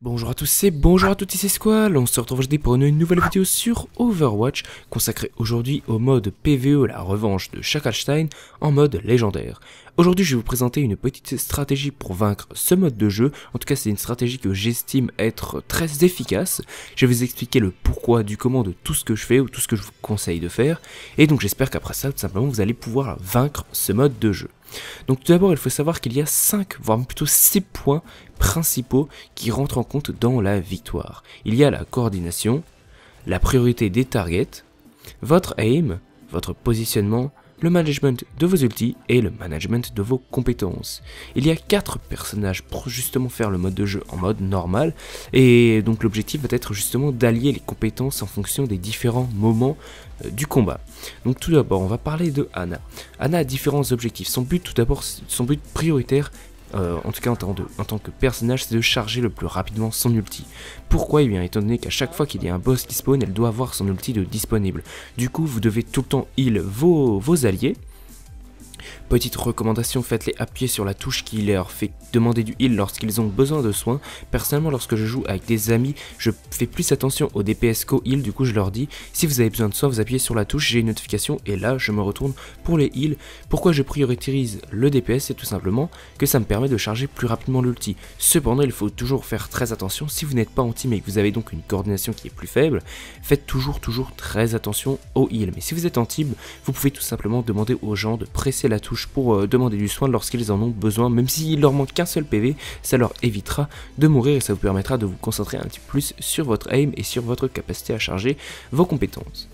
Bonjour à tous et bonjour à toutes, ici Squall, on se retrouve aujourd'hui pour une nouvelle vidéo sur Overwatch, consacrée aujourd'hui au mode PvE, la revanche de Schackelstein, en mode légendaire. Aujourd'hui je vais vous présenter une petite stratégie pour vaincre ce mode de jeu, en tout cas c'est une stratégie que j'estime être très efficace, je vais vous expliquer le pourquoi du comment de tout ce que je fais ou tout ce que je vous conseille de faire, et donc j'espère qu'après ça tout simplement vous allez pouvoir vaincre ce mode de jeu. Donc tout d'abord, il faut savoir qu'il y a 5, voire plutôt 6 points principaux qui rentrent en compte dans la victoire. Il y a la coordination, la priorité des targets, votre aim, votre positionnement, le management de vos ultis et le management de vos compétences. Il y a 4 personnages pour justement faire le mode de jeu en mode normal et donc l'objectif va être justement d'allier les compétences en fonction des différents moments euh, du combat. Donc tout d'abord on va parler de Anna. Anna a différents objectifs. Son but tout d'abord, son but prioritaire euh, en tout cas en tant, que personnage, c'est de charger le plus rapidement son ulti. Pourquoi? Eh bien, étant donné qu'à chaque fois qu'il y a un boss qui spawn, elle doit avoir son ulti de disponible. Du coup, vous devez tout le temps heal vos alliés, Petite recommandation, faites-les appuyer sur la touche qui leur fait demander du heal lorsqu'ils ont besoin de soins. Personnellement, lorsque je joue avec des amis, je fais plus attention au DPS qu'au heal, du coup je leur dis, si vous avez besoin de soins, vous appuyez sur la touche, j'ai une notification et là je me retourne pour les heals. Pourquoi je priorise le DPS C'est tout simplement que ça me permet de charger plus rapidement l'ulti. Cependant, il faut toujours faire très attention, si vous n'êtes pas en team et que vous avez donc une coordination qui est plus faible, faites toujours toujours très attention au heal. Mais si vous êtes en team, vous pouvez tout simplement demander aux gens de presser la touche pour euh, demander du soin lorsqu'ils en ont besoin, même s'il leur manque qu'un seul PV, ça leur évitera de mourir et ça vous permettra de vous concentrer un petit peu plus sur votre aim et sur votre capacité à charger vos compétences.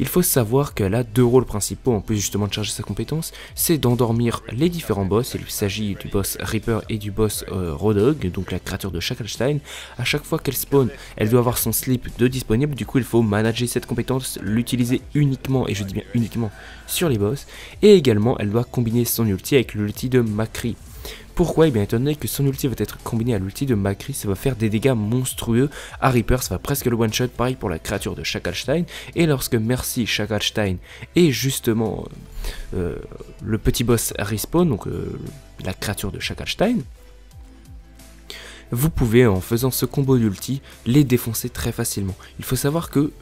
Il faut savoir qu'elle a deux rôles principaux en plus justement de charger sa compétence, c'est d'endormir les différents boss, il s'agit du boss Reaper et du boss euh, Rodog, donc la créature de Schackelstein. À chaque fois qu'elle spawn, elle doit avoir son slip de disponible, du coup il faut manager cette compétence, l'utiliser uniquement, et je dis bien uniquement, sur les boss, et également elle doit combiner son ulti avec l'ulti de Macri. Pourquoi? Eh bien étant donné que son ulti va être combiné à l'ulti de Macri, ça va faire des dégâts monstrueux. À Reaper, ça va presque le one shot, pareil pour la créature de Schackelstein, et lorsque Merci Schackelstein est justement euh, le petit boss respawn, donc euh, la créature de Schackelstein, vous pouvez en faisant ce combo d'ulti les défoncer très facilement. Il faut savoir que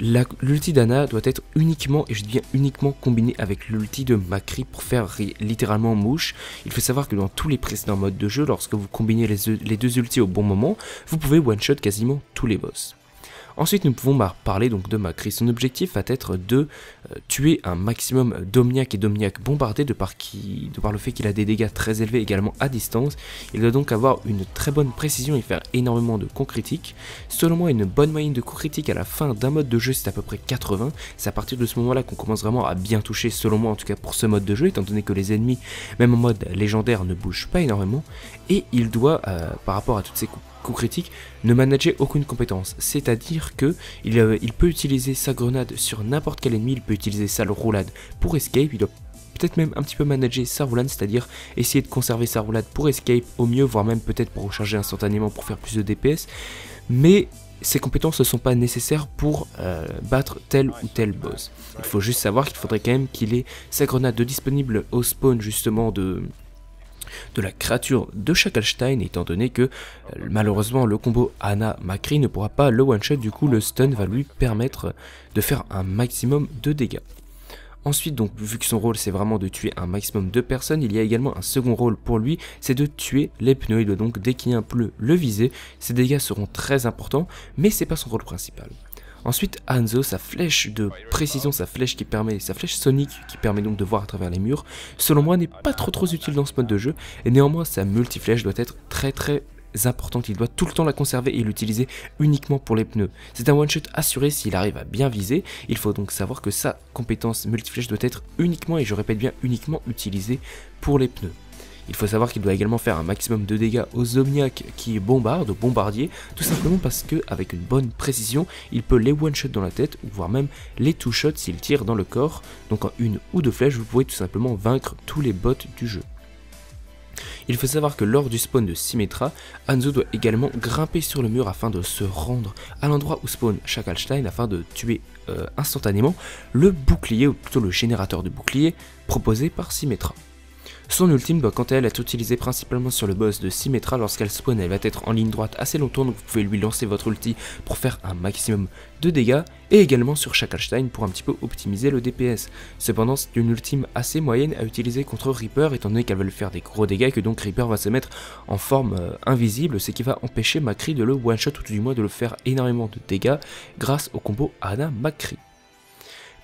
L'ulti d'Anna doit être uniquement, et je dis bien uniquement, combiné avec l'ulti de Macri pour faire littéralement mouche. Il faut savoir que dans tous les précédents modes de jeu, lorsque vous combinez les, les deux ultis au bon moment, vous pouvez one-shot quasiment tous les boss. Ensuite, nous pouvons parler donc de Macri. Son objectif va être de euh, tuer un maximum d'Omniac et d'Omniac bombardés de par, le fait qu'il a des dégâts très élevés également à distance. Il doit donc avoir une très bonne précision et faire énormément de coups critiques. Selon moi, une bonne moyenne de coups critiques à la fin d'un mode de jeu, c'est à peu près 80. C'est à partir de ce moment-là qu'on commence vraiment à bien toucher, selon moi en tout cas pour ce mode de jeu, étant donné que les ennemis, même en mode légendaire, ne bougent pas énormément. Et il doit, euh, par rapport à toutes ces coups coup critique, ne manager aucune compétence. C'est-à-dire que il, euh, il, peut utiliser sa grenade sur n'importe quel ennemi, il peut utiliser sa roulade pour escape, il doit peut-être même un petit peu manager sa roulade, c'est-à-dire essayer de conserver sa roulade pour escape au mieux, voire même peut-être pour recharger instantanément pour faire plus de DPS. Mais ces compétences ne sont pas nécessaires pour euh, battre tel ou tel boss. Il faut juste savoir qu'il faudrait quand même qu'il ait sa grenade disponible au spawn justement de, de la créature de Schackelstein, étant donné que euh, malheureusement le combo Anna-Macri ne pourra pas le one-shot, du coup le stun va lui permettre de faire un maximum de dégâts. Ensuite, donc, vu que son rôle c'est vraiment de tuer un maximum de personnes, il y a également un second rôle pour lui, c'est de tuer les pneus. Il doit donc, dès qu'il y a un pneu, le viser. Ses dégâts seront très importants, mais c'est pas son rôle principal. Ensuite, Hanzo, sa flèche de précision, sa flèche qui permet, sa flèche sonique qui permet donc de voir à travers les murs, selon moi n'est pas trop trop utile dans ce mode de jeu, et néanmoins sa multiflèche doit être très très importante, il doit tout le temps la conserver et l'utiliser uniquement pour les pneus. C'est un one-shot assuré s'il arrive à bien viser, il faut donc savoir que sa compétence multiflèche doit être uniquement, et je répète bien uniquement, utilisée pour les pneus. Il faut savoir qu'il doit également faire un maximum de dégâts aux omniacs qui bombardent, aux bombardiers, tout simplement parce qu'avec une bonne précision, il peut les one-shot dans la tête, ou voire même les two-shot s'il tire dans le corps. Donc en une ou deux flèches, vous pouvez tout simplement vaincre tous les bots du jeu. Il faut savoir que lors du spawn de Symmetra, Hanzo doit également grimper sur le mur afin de se rendre à l'endroit où spawn Schackelstein afin de tuer euh, instantanément le bouclier, ou plutôt le générateur de bouclier proposé par Symmetra. Son ultime doit quant à elle être utilisée principalement sur le boss de Symmetra lorsqu'elle spawn, elle va être en ligne droite assez longtemps donc vous pouvez lui lancer votre ulti pour faire un maximum de dégâts et également sur Shacklestein pour un petit peu optimiser le DPS. Cependant c'est une ultime assez moyenne à utiliser contre Reaper étant donné qu'elle va lui faire des gros dégâts et que donc Reaper va se mettre en forme euh, invisible, ce qui va empêcher Macri de le one shot ou du moins de le faire énormément de dégâts grâce au combo Ana Macri.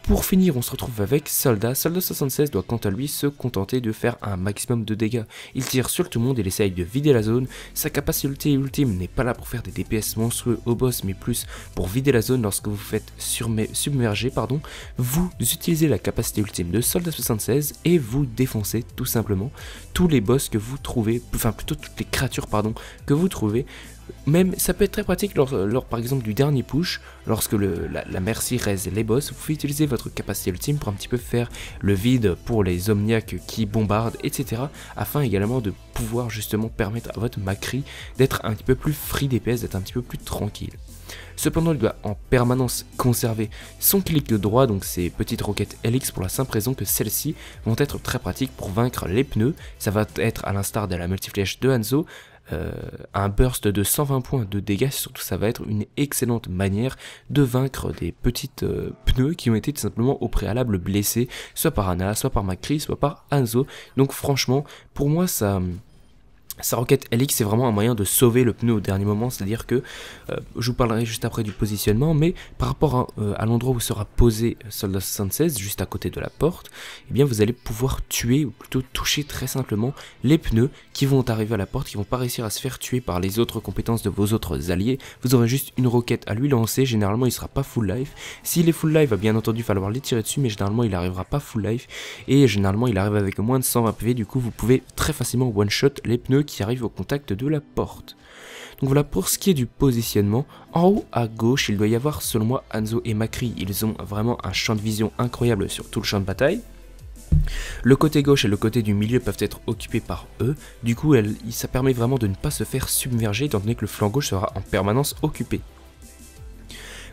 Pour finir, on se retrouve avec Soldat. Soldat 76 doit quant à lui se contenter de faire un maximum de dégâts. Il tire sur tout le monde, il essaye de vider la zone. Sa capacité ultime n'est pas là pour faire des DPS monstrueux au boss, mais plus pour vider la zone lorsque vous faites submerger. Pardon. Vous utilisez la capacité ultime de Soldat 76 et vous défoncez tout simplement tous les boss que vous trouvez, enfin plutôt toutes les créatures pardon, que vous trouvez même, ça peut être très pratique lors, par exemple du dernier push, lorsque la, merci raise les boss, vous pouvez utiliser votre capacité ultime pour un petit peu faire le vide pour les omniacs qui bombardent, etc. Afin également de pouvoir justement permettre à votre Macri d'être un petit peu plus free DPS, d'être un petit peu plus tranquille. Cependant, il doit en permanence conserver son clic de droit, donc ces petites roquettes LX pour la simple raison que celles-ci vont être très pratiques pour vaincre les pneus. Ça va être à l'instar de la multiflèche de Hanzo, euh, un burst de 120 points de dégâts, surtout ça va être une excellente manière de vaincre des petites euh, pneus qui ont été tout simplement au préalable blessés, soit par Anna, soit par Macri, soit par Anzo. Donc franchement, pour moi ça sa roquette LX c'est vraiment un moyen de sauver le pneu au dernier moment, c'est-à-dire que euh, je vous parlerai juste après du positionnement, mais par rapport euh, à, l'endroit où sera posé Soldat 76, juste à côté de la porte, eh bien vous allez pouvoir tuer, ou plutôt toucher très simplement les pneus qui vont arriver à la porte, qui vont pas réussir à se faire tuer par les autres compétences de vos autres alliés. Vous aurez juste une roquette à lui lancer, généralement il sera pas full life. S'il est full life, bien entendu, il va falloir les tirer dessus, mais généralement il arrivera pas full life, et généralement il arrive avec moins de 120 PV, du coup vous pouvez très facilement one shot les pneus qui arrive au contact de la porte. Donc voilà pour ce qui est du positionnement. En haut à gauche, il doit y avoir selon moi Hanzo et Macri. Ils ont vraiment un champ de vision incroyable sur tout le champ de bataille. Le côté gauche et le côté du milieu peuvent être occupés par eux, du coup ça permet vraiment de ne pas se faire submerger étant donné que le flanc gauche sera en permanence occupé.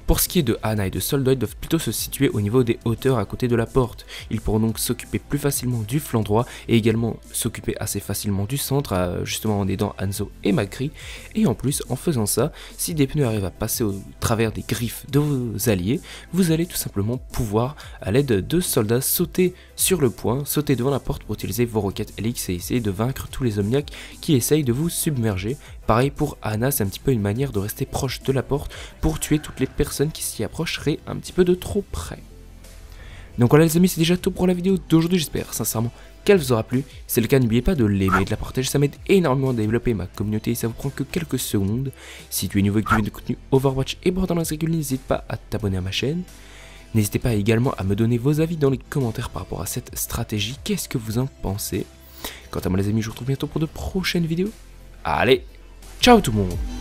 Pour ce qui est de Anna et de Soldat, ils doivent plutôt se situer au niveau des hauteurs à côté de la porte. Ils pourront donc s'occuper plus facilement du flanc droit et également s'occuper assez facilement du centre, justement en aidant Anzo et Macri. Et en plus, en faisant ça, si des pneus arrivent à passer au travers des griffes de vos alliés, vous allez tout simplement pouvoir, à l'aide de soldats, sauter sur le point, sauter devant la porte pour utiliser vos roquettes LX et essayer de vaincre tous les omniacs qui essayent de vous submerger. Pareil pour Anna, c'est un petit peu une manière de rester proche de la porte pour tuer toutes les personnes qui s'y approcheraient un petit peu de trop près. Donc voilà les amis, c'est déjà tout pour la vidéo d'aujourd'hui, j'espère sincèrement qu'elle vous aura plu. Si c'est le cas, n'oubliez pas de l'aimer, de la partager, ça m'aide énormément à développer ma communauté et ça vous prend que quelques secondes. Si tu es nouveau et veux de contenu Overwatch et Borderlands régulier, n'hésite pas à t'abonner à ma chaîne. N'hésitez pas également à me donner vos avis dans les commentaires par rapport à cette stratégie, qu'est-ce que vous en pensez? Quant à moi les amis, je vous retrouve bientôt pour de prochaines vidéos. Allez, ciao tout le monde